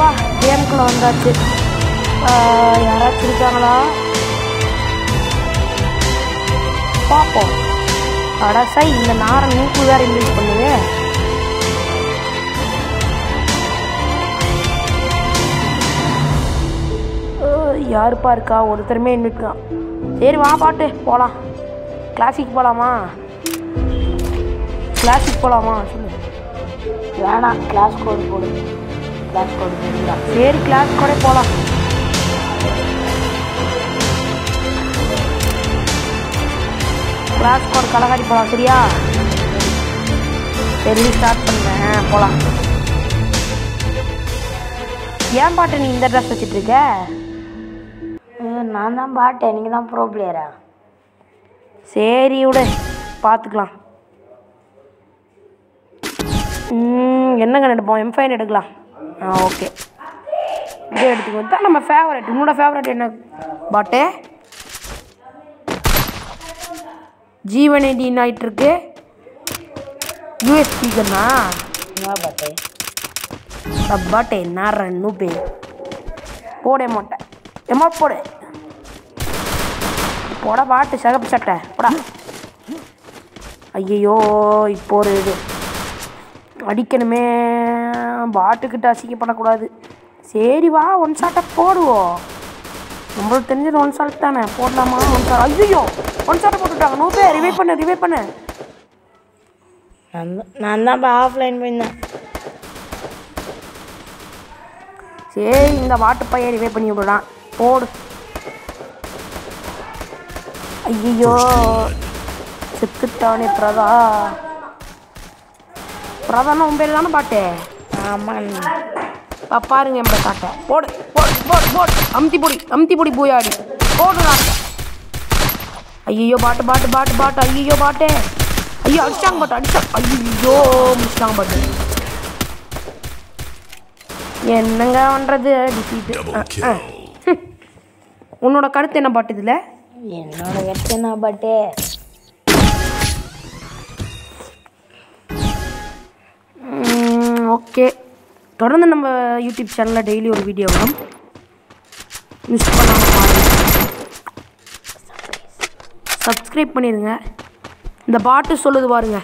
அப்பா ரூமில் வந்தாச்சு. யாராச்சும் இருக்காங்களா பார்ப்போம் அடசா இந்த நாரை நூக்கு வேற இன்வெஸ்ட் பண்ணுது. யாருப்பா இருக்கா? ஒருத்தருமே இன்வைட் சரி வா பாட்டு போகலாம் கிளாசிக் போகலாமா கிளாசிக் போகலாமா சொல்லு. வேணாம் கிளாஸ் கோடு போடு. கிளாஸ் கோடு சரி கிளாஸ் கூட போகலாம் கிளாஸ் கூட கலகாடி போகலாம் சரியா? சரி ஸ்டார்ட் பண்ணுறேன் போகலாம் ஏன் பாட்டு நீ இந்த ட்ரெஸ் வச்சுட்டு இருக்க? நான் தான் பாட்டேன். நீங்கள் தான் ப்ரோ பிளேயரா சரி விடு. பார்த்துக்கலாம் ம், என்ன எடுப்போம்? எம் ஃபைன் எடுக்கலாம். ஆ ஓகே. இதே எடுத்துக்கோ தான் நம்ம ஃபேவரட் உன்னோட ஃபேவரட் என்ன பாட்டு? ஜீவன் எயிட்டின் ஆகிட்டு இருக்கு. யூஎஸ் ஸ்பீக்கர்னா என்ன? பாட்டு? பாட்டே நான் ரன்னு பே. போட மாட்டேன் எம்மா போடு. போட பாட்டு சிகப்பு சட்டை. போடா. ஐயையோ இப்போ ஒரு இது. அடிக்கணுமே. பாட்டுக்கிட்ட அசிக்கப்படக்கூடாது சரி வா ஒன் ஷாட்டை போடுவோம். நம்மளுக்கு தெரிஞ்சது ஒன் ஷாட் தானே போடலாமா? ஒன் ஷாட் ஐயோ ஒன் ஷாட்டை போட்டுட்டாங்க. நூறு பேர் ரிவைவ் பண்ணு ரிவைவ் பண்ணு. நான் தான் இப்போ ஆஃப்லைன் போயிருந்தேன். சரி இந்த வாட்டு பையன் ரிவைவ் பண்ணி விடலாம் போடு. ஐயோ செத்துட்டானே பிரதா. பிரதான உன் பேர் தானே பாட்டு? ஆமாம் பாருங்க என் காட்டை. போடு போடு போடு போடு. அமுத்தி பொடி அமுத்தி பொடி பூயாடி. போடு ஐயோ பாட்டு பாட்டு பாட்டு பாட்டு. ஐயோ பாட்டே. ஐயோ அடிச்சாங்க பாட்டு அடிச்சாங்க ஐயோ முடிச்சிட்டாங்க பாட்டு. என்னங்க பண்ணுறது டிஃபீட்டு உன்னோட கருத்து என்ன பாட்டு இதில்? என்னோட கருத்து என்ன பாட்டு? ஓகே. தொடர்ந்து நம்ம யூடியூப் சேனலில் டெய்லி ஒரு வீடியோ வரும். மிஸ் பண்ணாமல் சப்ஸ்கிரைப் பண்ணிடுங்க இந்த பாட்டு சொல்லுது பாருங்க.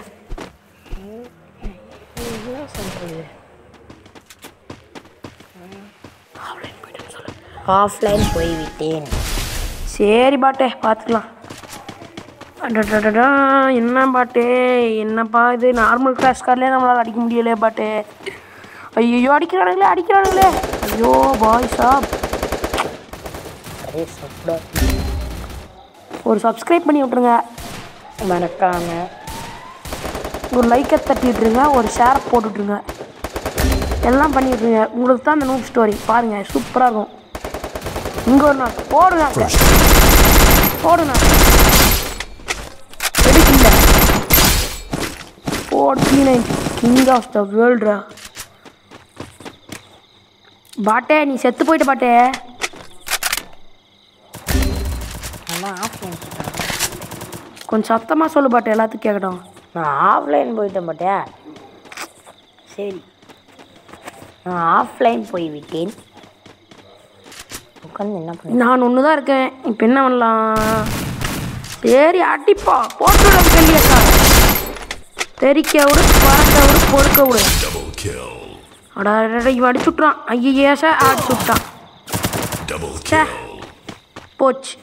ஆஃப்லைன் போய்விட்டேன். சரி பாட்டே பார்த்துக்கலாம் அடடடடா என்ன பாட்டு? என்னப்பா இது? நார்மல் கிளாஸ் கார்லேயே நம்மளால் அடிக்க முடியலையே பாட்டு. ஐயோ அடிக்கிறானுங்களே அடிக்கிறானுங்களே. ஐயோ பாய் சாப். ஒரு சப்ஸ்கிரைப் பண்ணி விட்ருங்க மறக்காம. ஒரு லைக்கை தட்டி விட்ருங்க ஒரு ஷேர் போட்டு விட்ருங்க எல்லாம் பண்ணி விட்ருங்க உங்களுக்கு தான் அந்த நூப் ஸ்டோரி பாருங்கள் சூப்பராக இருக்கும். இங்கே ஒரு நாள். போடுங்க போடுங்க 49 கிங் ஆஃப் த வேர்ல்ட்ரா பாட்டே நீ செத்து போயிட்டு பாட்டே. கொஞ்சம் சத்தமாக சொல்லு பாட்டே எல்லாத்துக்கும் கேட்கட்டும் நான் ஆஃப்லைன் போயிட்டேன் பாட்டே. சரி. நான் ஆஃப்லைன் போய்விட்டேன் உட்காந்து என்ன பண்ண நான் ஒன்று தான் இருக்கேன் இப்போ என்ன பண்ணலாம் சரி அடிப்பா போட்டு தெரிக்க விடு பறக்க விடு பொறுக்க விடு. அடா இவன் அடிச்சு விட்றான் ஐயே சார் அடிச்சு விட்டான். போச்சு.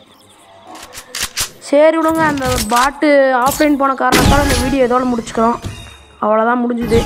சரி விடுங்க அந்த பாட்டு ஆஃப்லைன் போன காரணத்தால் இந்த வீடியோ இதோட முடிச்சுக்கிறோம். அவ்வளோதான் முடிஞ்சுது.